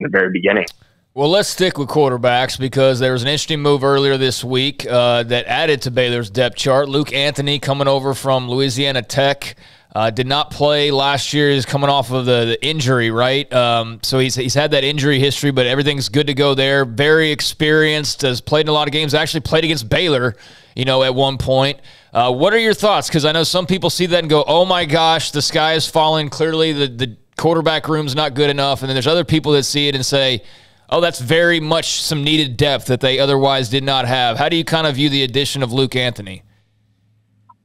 the very beginning. Well, let's stick with quarterbacks because there was an interesting move earlier this week uh, that added to Baylor's depth chart. Luke Anthony coming over from Louisiana Tech. Uh, did not play last year. He's coming off of the, the injury, right? Um, so he's, he's had that injury history, but everything's good to go there. Very experienced, has played in a lot of games, actually played against Baylor, you know, at one point. Uh, what are your thoughts? Because I know some people see that and go, oh my gosh, the sky is falling. Clearly, the, the quarterback room's not good enough. And then there's other people that see it and say, oh, that's very much some needed depth that they otherwise did not have. How do you kind of view the addition of Luke Anthony?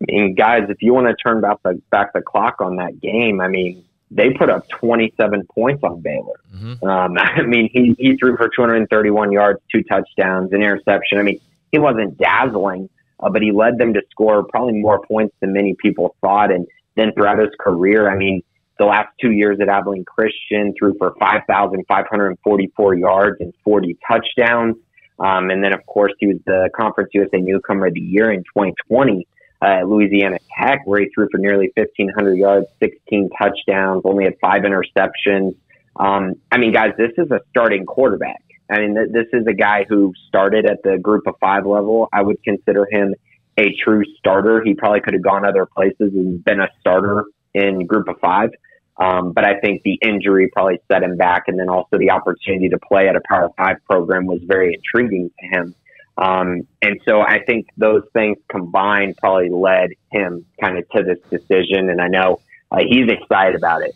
I mean, guys, if you want to turn back the back the clock on that game, I mean, they put up 27 points on Baylor. Mm-hmm. Um, I mean, he he threw for 231 yards, two touchdowns, an interception. I mean, he wasn't dazzling, uh, but he led them to score probably more points than many people thought. And then throughout his career, I mean, the last two years at Abilene Christian threw for 5,544 yards and 40 touchdowns. Um, and then, of course, he was the Conference USA Newcomer of the Year in 2020 uh, at Louisiana Tech, where he threw for nearly 1,500 yards, 16 touchdowns, only had five interceptions. Um, I mean, guys, this is a starting quarterback. I mean, th- this is a guy who started at the group of five level. I would consider him a true starter. He probably could have gone other places and been a starter in group of five. Um, but I think the injury probably set him back. And then also the opportunity to play at a Power Five program was very intriguing to him. Um, and so I think those things combined probably led him kind of to this decision. And I know uh, he's excited about it.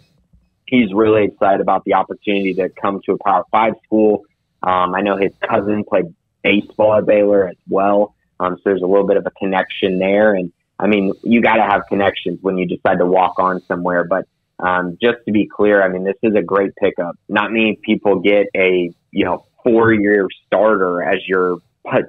He's really excited about the opportunity to come to a Power Five school. Um, I know his cousin played baseball at Baylor as well. Um, so there's a little bit of a connection there. And I mean, you got to have connections when you decide to walk on somewhere. But um, just to be clear, I mean, this is a great pickup. Not many people get a, you know, four year starter as your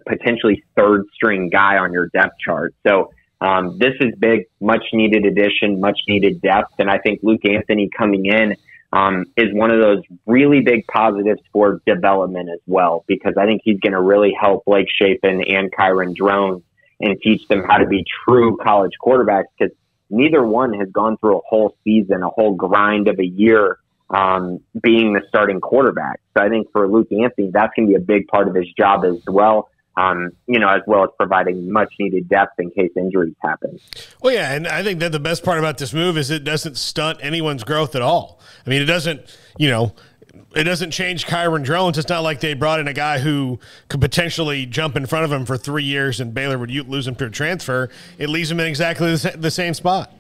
potentially third string guy on your depth chart. So um, this is big, much needed addition, much needed depth. And I think Luke Anthony coming in um, is one of those really big positives for development as well, because I think he's going to really help Blake Shapen and Kyron Drones and teach them how to be true college quarterbacks because neither one has gone through a whole season, a whole grind of a year um, being the starting quarterback. So I think for Luke Anthony, that's going to be a big part of his job as well. Um, you know, as well as providing much needed depth in case injuries happen. Well, yeah, and I think that the best part about this move is it doesn't stunt anyone's growth at all. I mean, it doesn't, you know, it doesn't change Kyron Drones. It's not like they brought in a guy who could potentially jump in front of him for three years and Baylor would lose him to a transfer. It leaves him in exactly the same spot.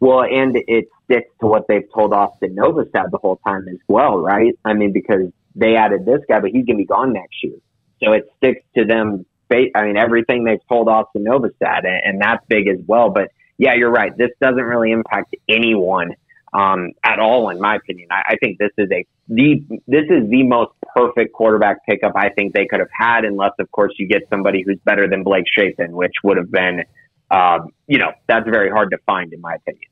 Well, and it sticks to what they've told Austin Novosad the whole time as well, right? I mean, because they added this guy, but he's going to be gone next year. So it sticks to them. I mean, everything they've told Austin Novosad, and that's big as well. But yeah, you're right. This doesn't really impact anyone um, at all, in my opinion. I, I think this is a the this is the most perfect quarterback pickup I think they could have had, unless of course you get somebody who's better than Blake Shapen, which would have been um, you know, that's very hard to find in my opinion.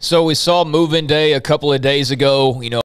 So we saw move-in day a couple of days ago. You know,